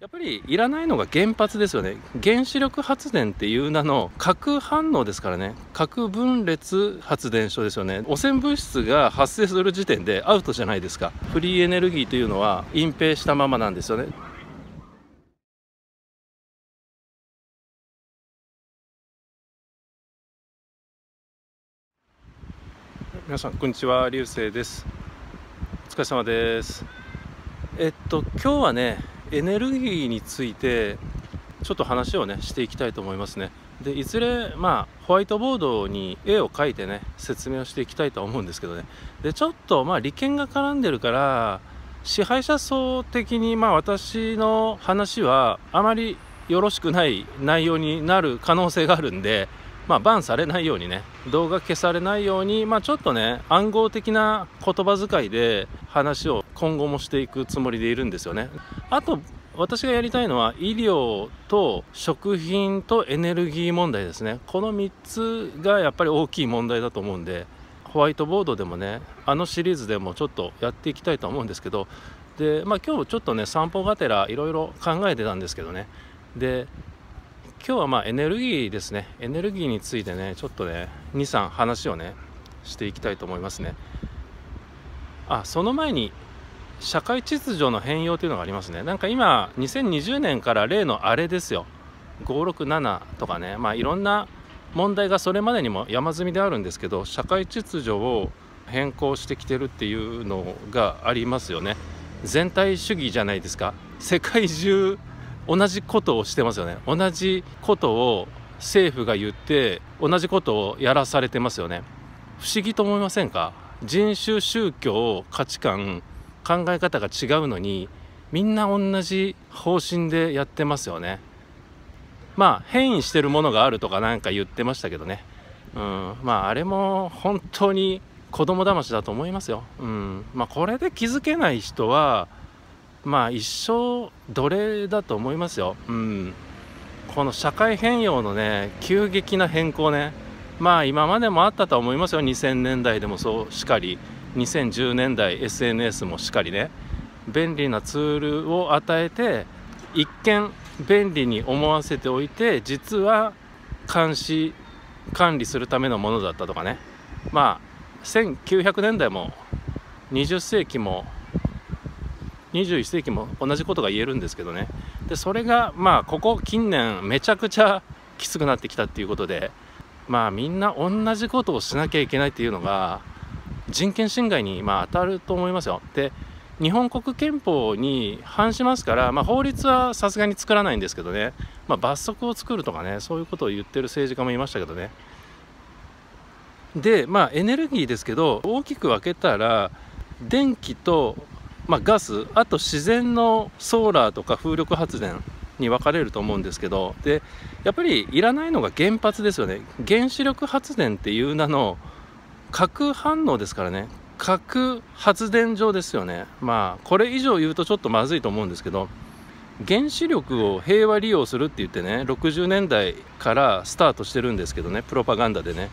やっぱりいらないのが原発ですよね。原子力発電っていう名の核反応ですからね。核分裂発電所ですよね。汚染物質が発生する時点でアウトじゃないですか。フリーエネルギーというのは隠蔽したままなんですよね。皆さんこんにちは。流星です。お疲れ様です。えっと今日はねエネルギーについてちょっと話をねしていきたいと思いますね。でいずれまあホワイトボードに絵を描いてね説明をしていきたいと思うんですけどね。でちょっとまあ利権が絡んでるから支配者層的にまあ私の話はあまりよろしくない内容になる可能性があるんでまあ、バンされないようにね動画消されないように、まあ、ちょっとね暗号的な言葉遣いで話を今後もしていくつもりでいるんですよね。あと私がやりたいのは医療と食品とエネルギー問題ですね。この3つがやっぱり大きい問題だと思うんでホワイトボードでもねあのシリーズでもちょっとやっていきたいと思うんですけど。でまあ今日ちょっとね散歩がてらいろいろ考えてたんですけどね。で今日はまあエネルギーですね。エネルギーについてねちょっとね23話をねしていきたいと思いますね。あその前に社会秩序の変容というのがありますね。なんか今2020年から例のあれですよ。567とかね。まあいろんな問題がそれまでにも山積みであるんですけど社会秩序を変更してきてるっていうのがありますよね。全体主義じゃないですか。世界中同じことをしてますよね。同じことを政府が言って同じことをやらされてますよね。不思議と思いませんか？人種宗教価値観考え方が違うのにみんな同じ方針でやってますよね。まあ変異してるものがあるとかなんか言ってましたけどね。うん。まああれも本当に子供騙しだと思いますよ。うん。まあこれで気づけない人はまあ一生奴隷だと思いますよ、うん、この社会変容のね急激な変更ね。まあ今までもあったと思いますよ。2000年代でもそうしかり。2010年代 SNS もしかりね。便利なツールを与えて一見便利に思わせておいて実は監視管理するためのものだったとかね。まあ1900年代も20世紀も21世紀も同じことが言えるんですけどね。でそれがまあここ近年めちゃくちゃきつくなってきたっていうことでまあみんな同じことをしなきゃいけないっていうのが人権侵害にまあ当たると思いますよ。で日本国憲法に反しますから、まあ、法律はさすがに作らないんですけどね、まあ、罰則を作るとかねそういうことを言ってる政治家もいましたけどね。でまあエネルギーですけど大きく分けたら電気とまあ、ガスあと自然のソーラーとか風力発電に分かれると思うんですけどでやっぱりいらないのが原発ですよね。原子力発電っていう名の核反応ですからね。核発電所ですよね。まあこれ以上言うとちょっとまずいと思うんですけど原子力を平和利用するって言ってね60年代からスタートしてるんですけどねプロパガンダでね。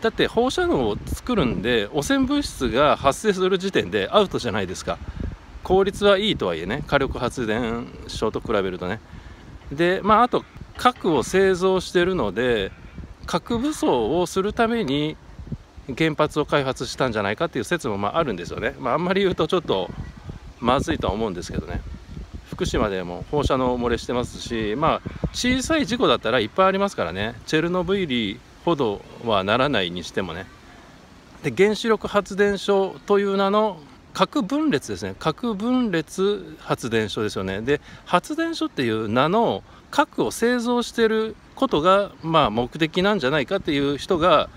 だって放射能を作るんで汚染物質が発生する時点でアウトじゃないですか。効率はいいとはいえね火力発電所と比べるとね。でまああと核を製造してるので核武装をするために原発を開発したんじゃないかっていう説もまああるんですよね、まあ、あんまり言うとちょっとまずいとは思うんですけどね。福島でも放射能漏れしてますしまあ小さい事故だったらいっぱいありますからね。チェルノブイリほどはならないにしてもね。で原子力発電所という名の核分裂ですね。核分裂発電所ですよね。で発電所っていう名の核を製造してることがまあ目的なんじゃないかっていう人が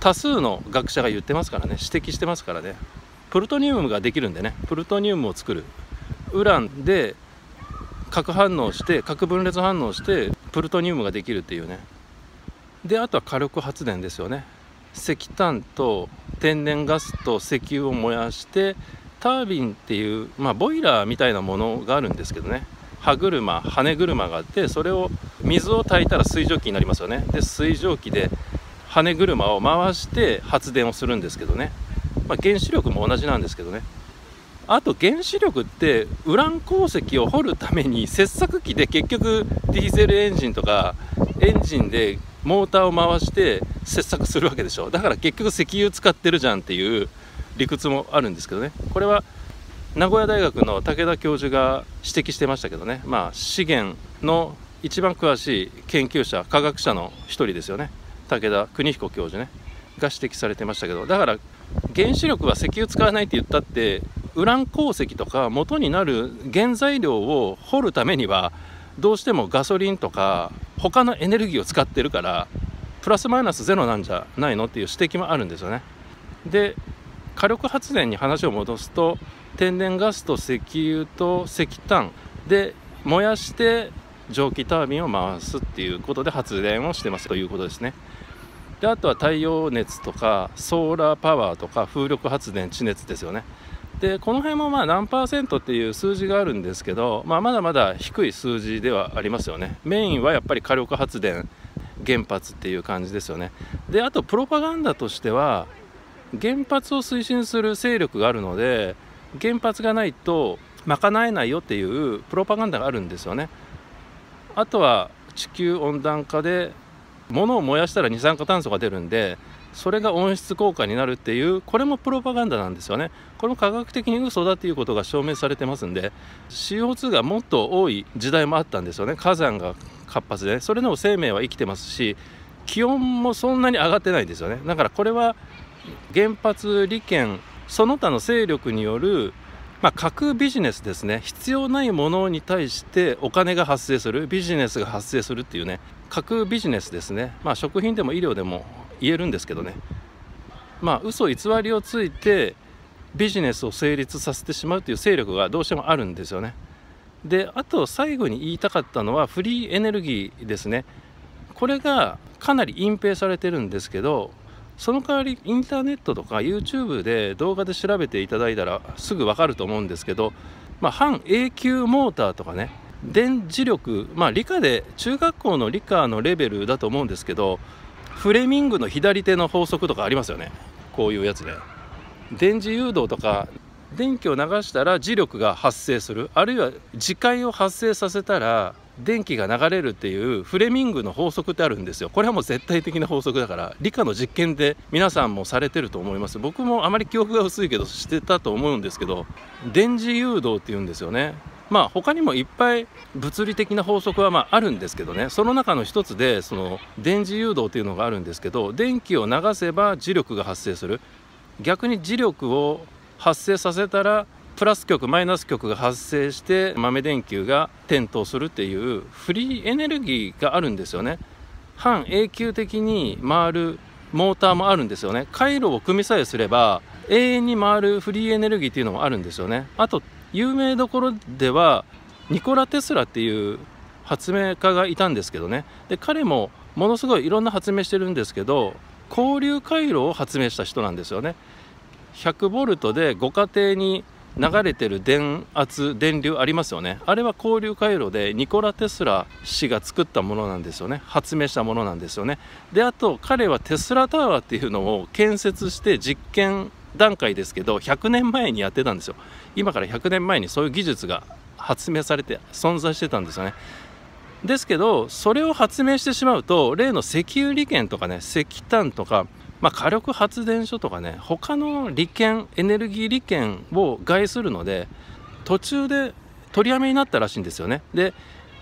多数の学者が言ってますからね。指摘してますからね。プルトニウムができるんでね。プルトニウムを作るウランで核反応して核分裂反応してプルトニウムができるっていうね。であとは火力発電ですよね。石炭と天然ガスと石油を燃やしてタービンっていう、まあ、ボイラーみたいなものがあるんですけどね。歯車羽車があってそれを水を炊いたら水蒸気になりますよね。で水蒸気で羽車を回して発電をするんですけどね、まあ、原子力も同じなんですけどね。あと原子力ってウラン鉱石を掘るために切削機で結局ディーゼルエンジンとかエンジンでモーターを回して切削するわけでしょ。だから結局石油使ってるじゃんっていう理屈もあるんですけどね。これは名古屋大学の武田教授が指摘してましたけどね。まあ資源の一番詳しい研究者科学者の一人ですよね。武田邦彦教授ね。が指摘されてましたけど。だから原子力は石油使わないって言ったってウラン鉱石とか元になる原材料を掘るためにはどうしてもガソリンとか他のエネルギーを使ってるからプラスマイナスゼロなんじゃないのっていう指摘もあるんですよね。で火力発電に話を戻すと天然ガスと石油と石炭で燃やして蒸気タービンを回すっていうことで発電をしてますということですね。であとは太陽熱とかソーラーパワーとか風力発電地熱ですよね。でこの辺もまあ何パーセントっていう数字があるんですけど、まあ、まだまだ低い数字ではありますよねメインはやっぱり火力発電原発っていう感じですよねであとプロパガンダとしては原発を推進する勢力があるので原発がないと賄えないよっていうプロパガンダがあるんですよね。あとは地球温暖化で物を燃やしたら二酸化炭素が出るんでそれが温室効果になるっていうこれもプロパガンダなんですよね。これも科学的に嘘だっていうことが証明されてますんで CO2 がもっと多い時代もあったんですよね。火山が活発でそれでも生命は生きてますし気温もそんなに上がってないんですよね。だからこれは原発利権その他の勢力によるまあ、架空ビジネスですね。必要ないものに対してお金が発生するビジネスが発生するっていうね架空ビジネスですね。まあ食品でも医療でも言えるんですけどね。まあ嘘偽りをついてビジネスを成立させてしまうという勢力がどうしてもあるんですよね。であと最後に言いたかったのはフリーエネルギーですね。これがかなり隠蔽されてるんですけどその代わりインターネットとか YouTube で動画で調べていただいたらすぐ分かると思うんですけど、まあ、半永久モーターとかね電磁力まあ理科で中学校の理科のレベルだと思うんですけどフレミングの左手の法則とかありますよね。こういうやつで。電磁誘導とか電気を流したら磁力が発生する。あるいは磁界を発生させたら電気が流れるっていうフレミングの法則ってあるんですよ。これはもう絶対的な法則だから理科の実験で皆さんもされてると思います。僕もあまり記憶が薄いけどしてたと思うんですけど電磁誘導っていうんですよね。まあ他にもいっぱい物理的な法則はまああるんですけどね。その中の一つでその電磁誘導というのがあるんですけど電気を流せば磁力が発生する。逆に磁力を発生させたらプラス極マイナス極が発生して豆電球が点灯するっていうフリーエネルギーがあるんですよね。半永久的に回るモーターもあるんですよね。回路を組みさえすれば永遠に回るフリーエネルギーっていうのもあるんですよね。あと有名どころではニコラ・テスラっていう発明家がいたんですけどね。で彼もものすごいいろんな発明してるんですけど交流回路を発明した人なんですよね。100ボルトでご家庭に流れてる電圧電流ありますよね。あれは交流回路でニコラ・テスラ氏が作ったものなんですよね。発明したものなんですよね。であと彼はテスラタワーっていうのを建設して実験段階ですけど100年前にやってたんですよ。今から100年前にそういう技術が発明されて存在してたんですよね。ですけどそれを発明してしまうと例の石油利権とかね石炭とか、まあ、火力発電所とかね他の利権エネルギー利権を害するので途中で取りやめになったらしいんですよね。で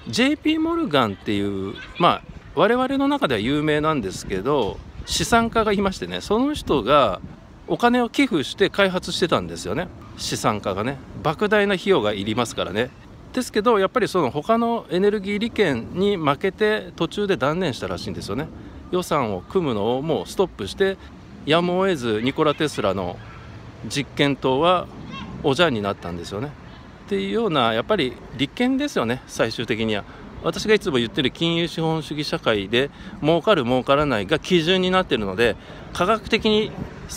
JP モルガンっていうまあ我々の中では有名なんですけど資産家がいましてねその人がお金を寄付して開発してたんですよね。資産家がね。莫大な費用がいりますからね。ですけどやっぱりその他のエネルギー利権に負けて途中で断念したらしいんですよね。予算を組むのをもうストップしてやむを得ずニコラ・テスラの実験棟はおじゃんになったんですよね。っていうようなやっぱり立憲ですよね最終的には。私がいつも言ってる金融資本主義社会で儲かる儲からないが基準になってるので科学的に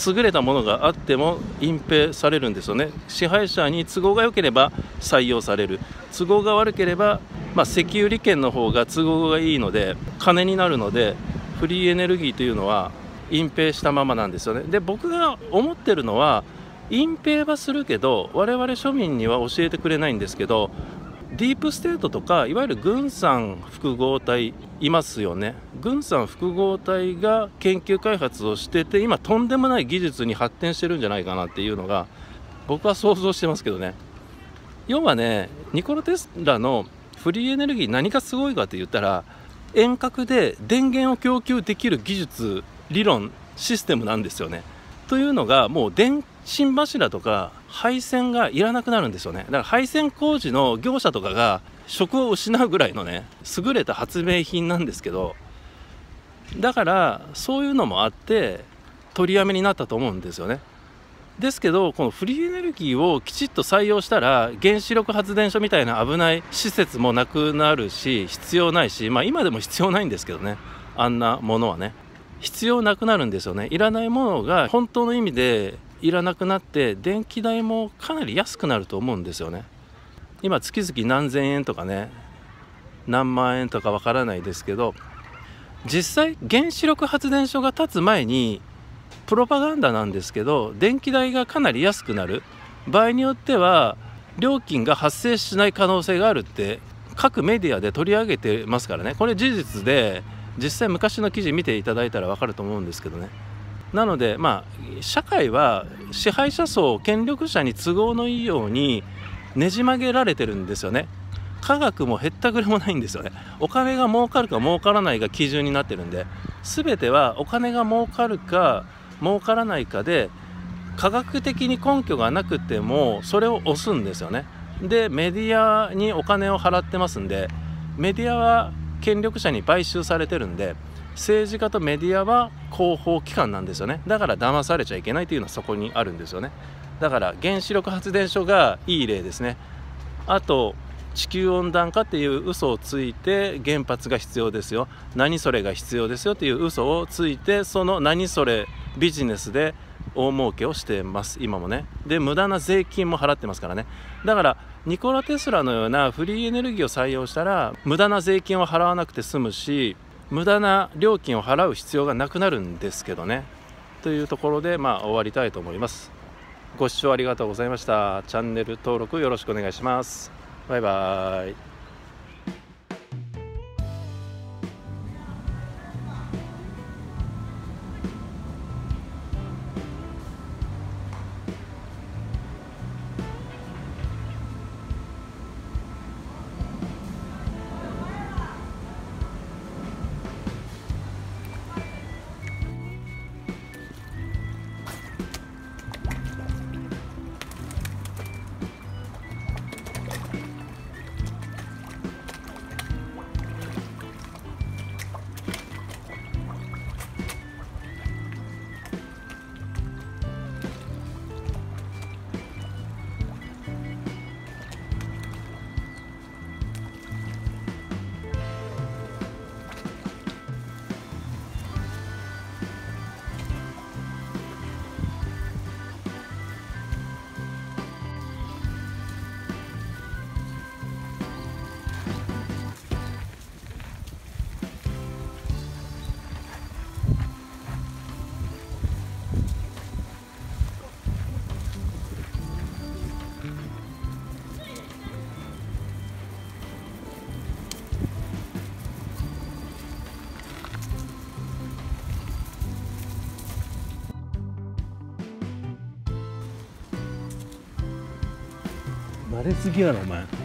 優れたものがあっても隠蔽されるんですよね。支配者に都合が良ければ採用される。都合が悪ければ、まあ、石油利権の方が都合がいいので金になるのでフリーエネルギーというのは隠蔽したままなんですよね。で僕が思ってるのは隠蔽はするけど我々庶民には教えてくれないんですけどディープステートとかいわゆる軍産複合体いますよね。軍産複合体が研究開発をしてて今とんでもない技術に発展してるんじゃないかなっていうのが僕は想像してますけどね。要はねニコラ・テスラのフリーエネルギー何がすごいかって言ったら遠隔で電源を供給できる技術理論システムなんですよね。というのがもう電信柱とか配線がいらなくなるんですよね。だから配線工事の業者とかが職を失うぐらいのね優れた発明品なんですけどだからそういうのもあって取りやめになったと思うんですよね。ですけどこのフリーエネルギーをきちっと採用したら原子力発電所みたいな危ない施設もなくなるし必要ないしまあ今でも必要ないんですけどね。あんなものはね。必要なくなるんですよね。いらないものが本当の意味でいらなくなって電気代もかなり安くなると思うんですよね。今月々何千円とかね。何万円とかわからないですけど実際原子力発電所が建つ前にプロパガンダなんですけど電気代がかなり安くなる。場合によっては料金が発生しない可能性があるって各メディアで取り上げてますからね。これ事実で実際昔の記事見ていただいたら分かると思うんですけどね。なのでまあ社会は支配者層権力者に都合のいいようにねじ曲げられてるんですよね。科学もへったくれもないんですよね。お金が儲かるか儲からないが基準になってるんで全てはお金が儲かるか儲からないかで科学的に根拠がなくてもそれを押すんですよね。でメディアにお金を払ってますんでメディアは権力者に買収されてるんで政治家とメディアは広報機関なんですよね。だから騙されちゃいけないというのはそこにあるんですよね。だから原子力発電所がいい例ですね。あと地球温暖化っていう嘘をついて原発が必要ですよ。何それが必要ですよっていう嘘をついてその何それビジネスで大儲けをしてます。今もね。で無駄な税金も払ってますからね。だからニコラ・テスラのようなフリーエネルギーを採用したら無駄な税金を払わなくて済むし無駄な料金を払う必要がなくなるんですけどね。というところでまあ終わりたいと思います。ご視聴ありがとうございました。チャンネル登録よろしくお願いします。バイバーイ。れすぎやろお前。